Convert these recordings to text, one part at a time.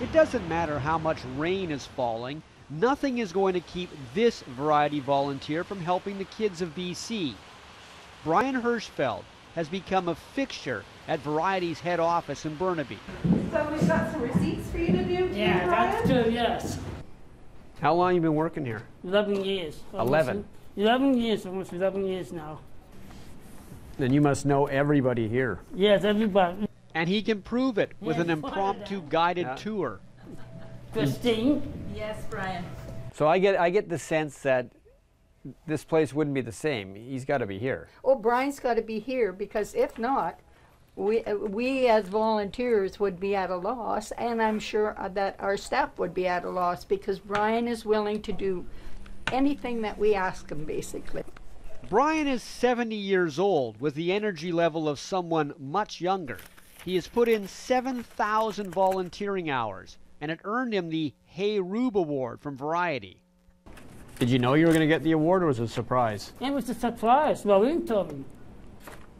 It doesn't matter how much rain is falling, nothing is going to keep this variety volunteer from helping the kids of BC. Brian Hirschfeld has become a fixture at Variety's head office in Burnaby. So we've got some receipts for you to do, Yeah, that's Brian? true, yes. How long you been working here? 11 years. 11? 11 years, almost 11 years now. Then you must know everybody here. Yes, everybody. And he can prove it with Yeah, an impromptu guided Yeah. tour. Christine, Yes, Brian. So I get I get the sense that this place wouldn't be the same. He's got to be here. Oh, Brian's got to be here because if not, we uh, we as volunteers would be at a loss, and I'm sure uh, that our staff would be at a loss because Brian is willing to do anything that we ask him, basically. Brian is 70 years old with the energy level of someone much younger. He has put in 7,000 volunteering hours, and it earned him the Hey Rube Award from Variety. Did you know you were going to get the award, or was it a surprise? it was a surprise. Well, we told him.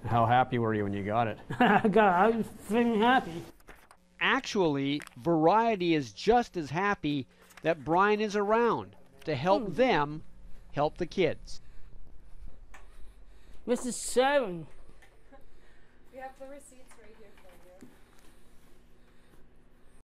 How happy were you when you got it? God, I was feeling happy. Actually, Variety is just as happy that Brian is around to help hmm. them help the kids. Mrs. Sharon, We have the receipts